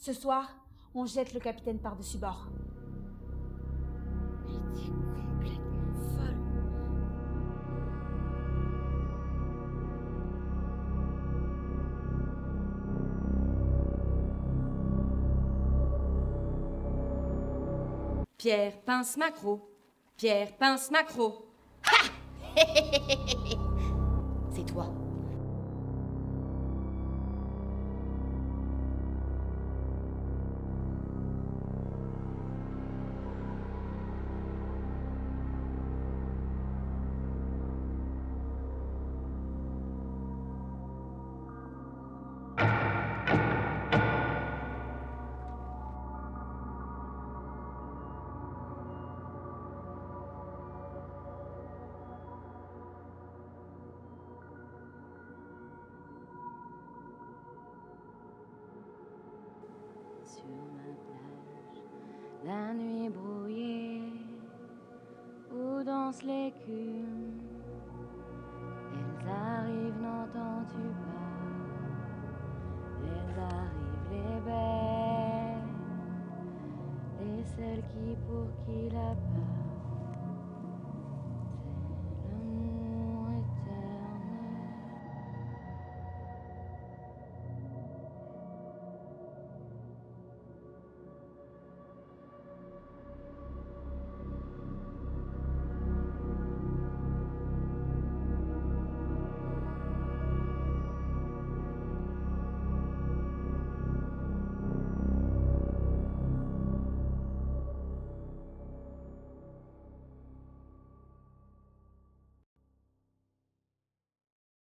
Ce soir, on jette le capitaine par-dessus bord. Complètement folle. Pierre pince macro. Pierre pince macro. C'est toi. Sur ma plage, la nuit brouillée, où dansent l'écume. Elles arrivent, n'entends-tu pas? Elles arrivent, les belles, les celles qui pour qui la part.